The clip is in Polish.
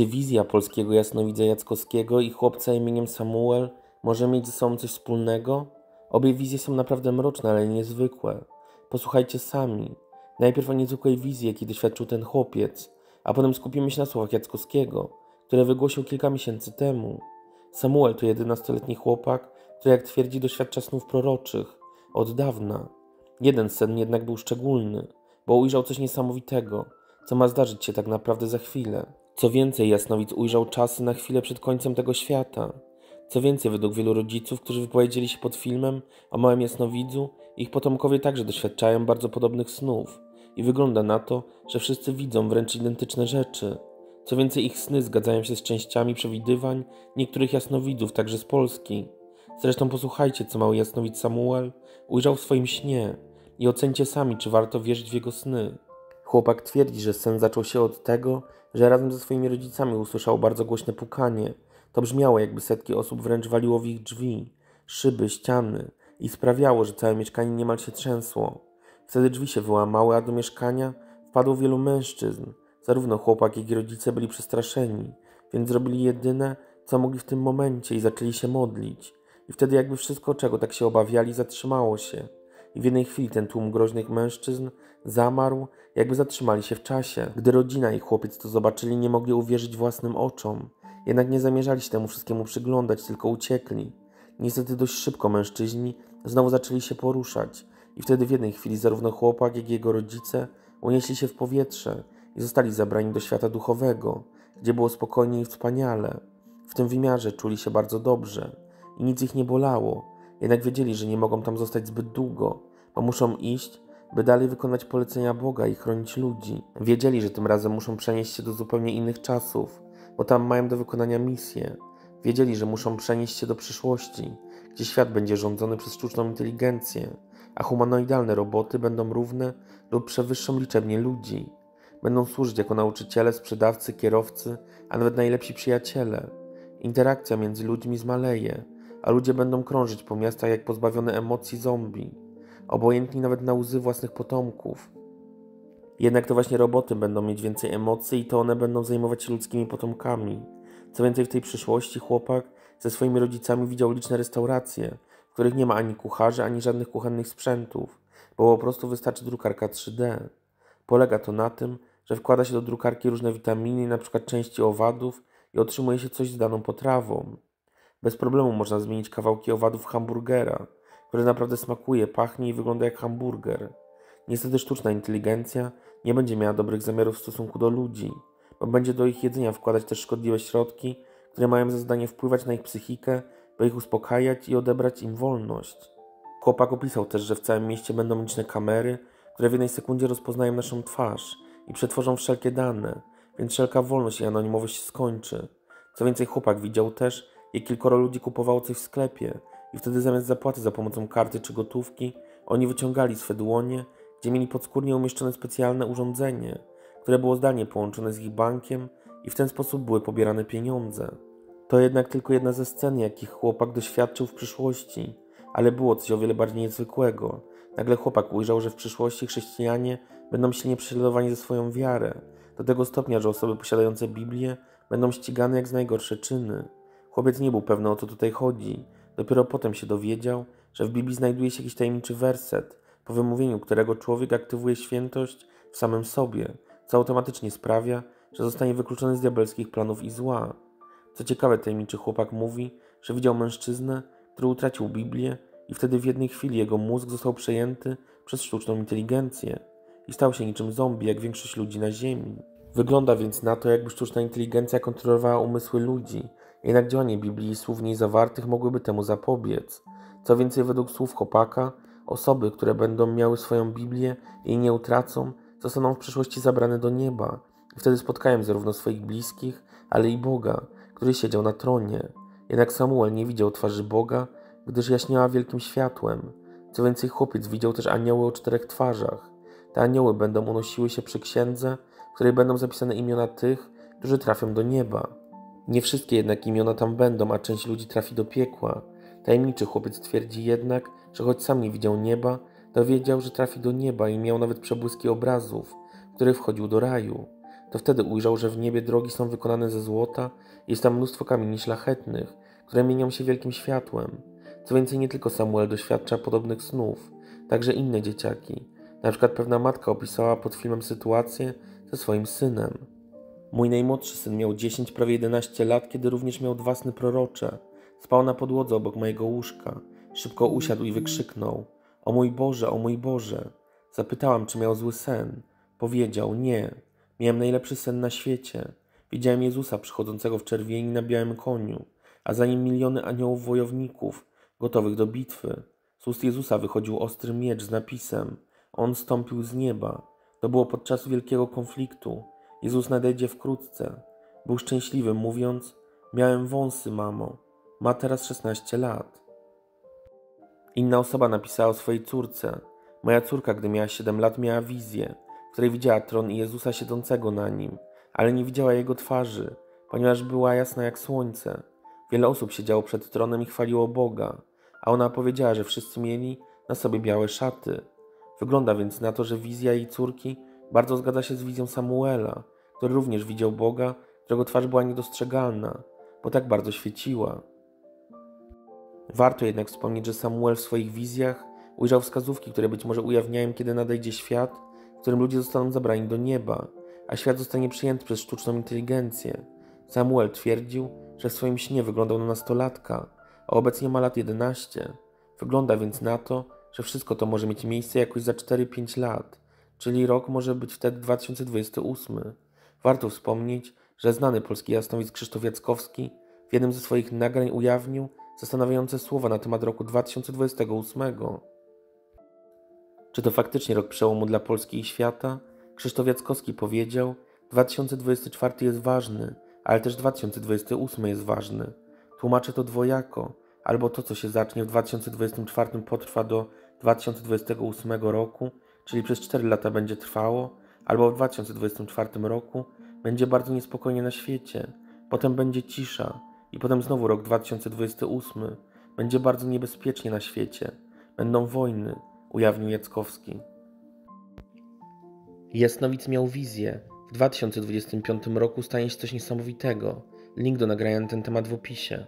Czy wizja polskiego jasnowidza Jackowskiego i chłopca imieniem Samuel może mieć ze sobą coś wspólnego? Obie wizje są naprawdę mroczne, ale niezwykłe. Posłuchajcie sami. Najpierw o niezwykłej wizji, jakiej doświadczył ten chłopiec, a potem skupimy się na słowach Jackowskiego, które wygłosił kilka miesięcy temu. Samuel to jedenastoletni chłopak, który jak twierdzi doświadcza snów proroczych od dawna. Jeden sen jednak był szczególny, bo ujrzał coś niesamowitego, co ma zdarzyć się tak naprawdę za chwilę. Co więcej, jasnowic ujrzał czasy na chwilę przed końcem tego świata. Co więcej, według wielu rodziców, którzy wypowiedzieli się pod filmem o małym jasnowidzu, ich potomkowie także doświadczają bardzo podobnych snów. I wygląda na to, że wszyscy widzą wręcz identyczne rzeczy. Co więcej, ich sny zgadzają się z częściami przewidywań niektórych jasnowidzów, także z Polski. Zresztą posłuchajcie, co mały jasnowidz Samuel ujrzał w swoim śnie i ocencie sami, czy warto wierzyć w jego sny. Chłopak twierdzi, że sen zaczął się od tego, że razem ze swoimi rodzicami usłyszał bardzo głośne pukanie. To brzmiało, jakby setki osób wręcz waliło w ich drzwi, szyby, ściany i sprawiało, że całe mieszkanie niemal się trzęsło. Wtedy drzwi się wyłamały, a do mieszkania wpadło wielu mężczyzn. Zarówno chłopak, jak i rodzice byli przestraszeni, więc zrobili jedyne, co mogli w tym momencie i zaczęli się modlić. I wtedy jakby wszystko, czego tak się obawiali, zatrzymało się. I w jednej chwili ten tłum groźnych mężczyzn zamarł, jakby zatrzymali się w czasie. Gdy rodzina i chłopiec to zobaczyli, nie mogli uwierzyć własnym oczom. Jednak nie zamierzali się temu wszystkiemu przyglądać, tylko uciekli. Niestety dość szybko mężczyźni znowu zaczęli się poruszać. I wtedy w jednej chwili zarówno chłopak, jak i jego rodzice unieśli się w powietrze i zostali zabrani do świata duchowego, gdzie było spokojnie i wspaniale. W tym wymiarze czuli się bardzo dobrze i nic ich nie bolało, jednak wiedzieli, że nie mogą tam zostać zbyt długo, bo muszą iść, by dalej wykonać polecenia Boga i chronić ludzi. Wiedzieli, że tym razem muszą przenieść się do zupełnie innych czasów, bo tam mają do wykonania misję. Wiedzieli, że muszą przenieść się do przyszłości, gdzie świat będzie rządzony przez sztuczną inteligencję, a humanoidalne roboty będą równe lub przewyższą liczebnie ludzi. Będą służyć jako nauczyciele, sprzedawcy, kierowcy, a nawet najlepsi przyjaciele. Interakcja między ludźmi zmaleje, a ludzie będą krążyć po miastach jak pozbawione emocji zombie, obojętni nawet na łzy własnych potomków. Jednak to właśnie roboty będą mieć więcej emocji i to one będą zajmować się ludzkimi potomkami. Co więcej, w tej przyszłości chłopak ze swoimi rodzicami widział liczne restauracje, w których nie ma ani kucharzy, ani żadnych kuchennych sprzętów, bo po prostu wystarczy drukarka 3D. Polega to na tym, że wkłada się do drukarki różne witaminy, np. części owadów i otrzymuje się coś z daną potrawą. Bez problemu można zmienić kawałki owadów hamburgera, który naprawdę smakuje, pachnie i wygląda jak hamburger. Niestety sztuczna inteligencja nie będzie miała dobrych zamiarów w stosunku do ludzi, bo będzie do ich jedzenia wkładać też szkodliwe środki, które mają za zadanie wpływać na ich psychikę, by ich uspokajać i odebrać im wolność. Chłopak opisał też, że w całym mieście będą liczne kamery, które w jednej sekundzie rozpoznają naszą twarz i przetworzą wszelkie dane, więc wszelka wolność i anonimowość się skończy. Co więcej, chłopak widział też, jak kilkoro ludzi kupowało coś w sklepie i wtedy zamiast zapłaty za pomocą karty czy gotówki, oni wyciągali swe dłonie, gdzie mieli podskórnie umieszczone specjalne urządzenie, które było zdalnie połączone z ich bankiem i w ten sposób były pobierane pieniądze. To jednak tylko jedna ze scen, jakich chłopak doświadczył w przyszłości, ale było coś o wiele bardziej niezwykłego. Nagle chłopak ujrzał, że w przyszłości chrześcijanie będą silnie prześladowani za swoją wiarę, do tego stopnia, że osoby posiadające Biblię będą ścigane jak z najgorsze czyny. Chłopiec nie był pewny o co tutaj chodzi. Dopiero potem się dowiedział, że w Biblii znajduje się jakiś tajemniczy werset, po wymówieniu którego człowiek aktywuje świętość w samym sobie, co automatycznie sprawia, że zostanie wykluczony z diabelskich planów i zła. Co ciekawe, tajemniczy chłopak mówi, że widział mężczyznę, który utracił Biblię i wtedy w jednej chwili jego mózg został przejęty przez sztuczną inteligencję i stał się niczym zombie, jak większość ludzi na Ziemi. Wygląda więc na to, jakby sztuczna inteligencja kontrolowała umysły ludzi, jednak działanie Biblii i słów w niej zawartych mogłyby temu zapobiec. Co więcej, według słów chłopaka, osoby, które będą miały swoją Biblię i nie utracą, zostaną w przyszłości zabrane do nieba wtedy spotkają zarówno swoich bliskich, ale i Boga, który siedział na tronie. Jednak Samuel nie widział twarzy Boga, gdyż jaśniała wielkim światłem. Co więcej, chłopiec widział też anioły o czterech twarzach. Te anioły będą unosiły się przy księdze, w której będą zapisane imiona tych, którzy trafią do nieba. Nie wszystkie jednak imiona tam będą, a część ludzi trafi do piekła. Tajemniczy chłopiec twierdzi jednak, że choć sam nie widział nieba, dowiedział, że trafi do nieba i miał nawet przebłyski obrazów, w których wchodził do raju. To wtedy ujrzał, że w niebie drogi są wykonane ze złota i jest tam mnóstwo kamieni szlachetnych, które mienią się wielkim światłem. Co więcej, nie tylko Samuel doświadcza podobnych snów, także inne dzieciaki. Na przykład pewna matka opisała pod filmem sytuację ze swoim synem. Mój najmłodszy syn miał 10, prawie 11 lat, kiedy również miał dwa sny prorocze. Spał na podłodze obok mojego łóżka. Szybko usiadł i wykrzyknął: O mój Boże, o mój Boże! Zapytałam, czy miał zły sen. Powiedział: Nie, miałem najlepszy sen na świecie. Widziałem Jezusa przychodzącego w czerwieni na białym koniu, a za nim miliony aniołów wojowników, gotowych do bitwy. Z ust Jezusa wychodził ostry miecz z napisem: On stąpił z nieba. To było podczas wielkiego konfliktu. Jezus nadejdzie wkrótce. Był szczęśliwy, mówiąc: Miałem wąsy, mamo. Ma teraz 16 lat. Inna osoba napisała o swojej córce: Moja córka, gdy miała 7 lat, miała wizję, w której widziała tron i Jezusa siedzącego na nim, ale nie widziała jego twarzy, ponieważ była jasna jak słońce. Wiele osób siedziało przed tronem i chwaliło Boga, a ona powiedziała, że wszyscy mieli na sobie białe szaty. Wygląda więc na to, że wizja jej córki bardzo zgadza się z wizją Samuela, który również widział Boga, którego twarz była niedostrzegalna, bo tak bardzo świeciła. Warto jednak wspomnieć, że Samuel w swoich wizjach ujrzał wskazówki, które być może ujawniają, kiedy nadejdzie świat, w którym ludzie zostaną zabrani do nieba, a świat zostanie przyjęty przez sztuczną inteligencję. Samuel twierdził, że w swoim śnie wyglądał na nastolatka, a obecnie ma lat 11. Wygląda więc na to, że wszystko to może mieć miejsce jakoś za 4-5 lat, czyli rok może być wtedy 2028. Warto wspomnieć, że znany polski jasnowic Krzysztof Jackowski w jednym ze swoich nagrań ujawnił zastanawiające słowa na temat roku 2028. Czy to faktycznie rok przełomu dla Polski i świata? Krzysztof Jackowski powiedział: 2024 jest ważny, ale też 2028 jest ważny. Tłumaczę to dwojako. Albo to, co się zacznie w 2024 potrwa do 2028 roku, czyli przez 4 lata będzie trwało, albo w 2024 roku będzie bardzo niespokojnie na świecie, potem będzie cisza i potem znowu rok 2028 będzie bardzo niebezpiecznie na świecie. Będą wojny, ujawnił Jackowski. Jasnowic miał wizję. W 2025 roku stanie się coś niesamowitego. Link do nagrania na ten temat w opisie.